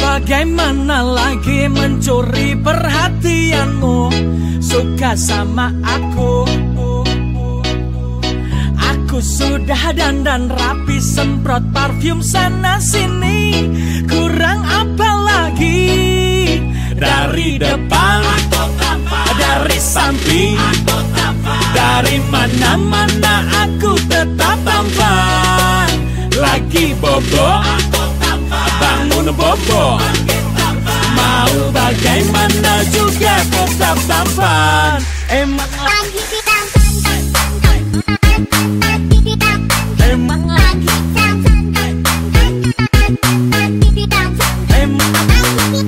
bagaimana lagi mencuri perhatianmu? Suka sama aku. Aku sudah dandan rapi semprot parfum sana sini. Kurang apa lagi? Dari depan Dari samping Dari mana-mana aku tetap tampan Lagi bobo bobo Mau bagaimana juga tetap tampan Emang Emang Lagi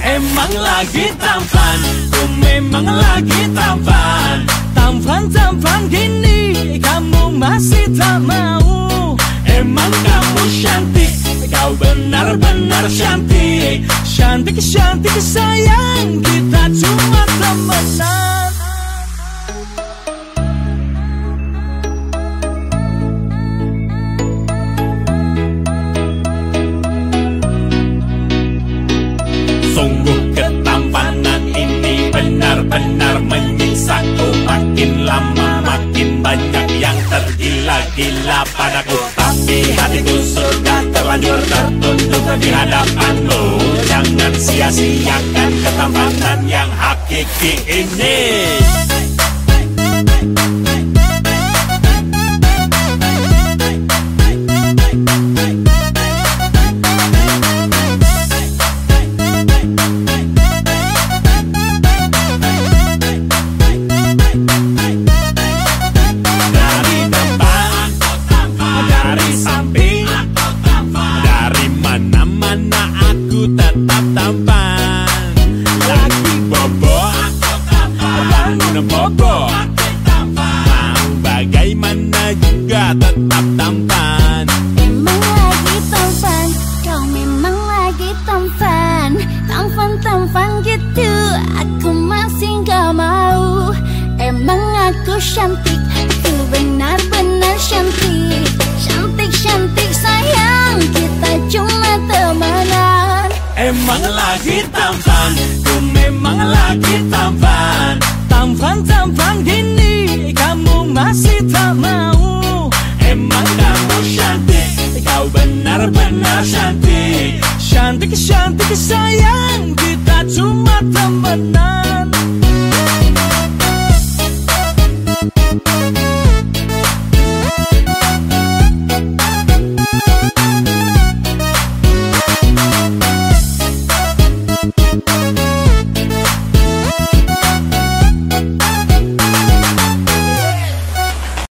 Emang lagi tampan? Ku memang lagi tampan Tampan-tampan gini Kamu masih tak mau. Emang kamu cantik Kau benar-benar cantik. Cantik-cantik sayang Kita cuma temenan lama makin banyak yang tergila-gila padaku. Tapi hatiku sudah terlanjur tertunduk di hadapanmu. Jangan sia-siakan ketampanan yang hakiki ini juga tetap tampan. Emang lagi tampan Kau memang lagi tampan. Tampan-tampan gitu Aku masih gak mau. Emang aku cantik Aku benar-benar cantik. Cantik-cantik sayang Kita cuma temenan Emang lagi tampan, ku memang lagi tampan benar-benar cantik Cantik-cantik sayang, kita cuma temenan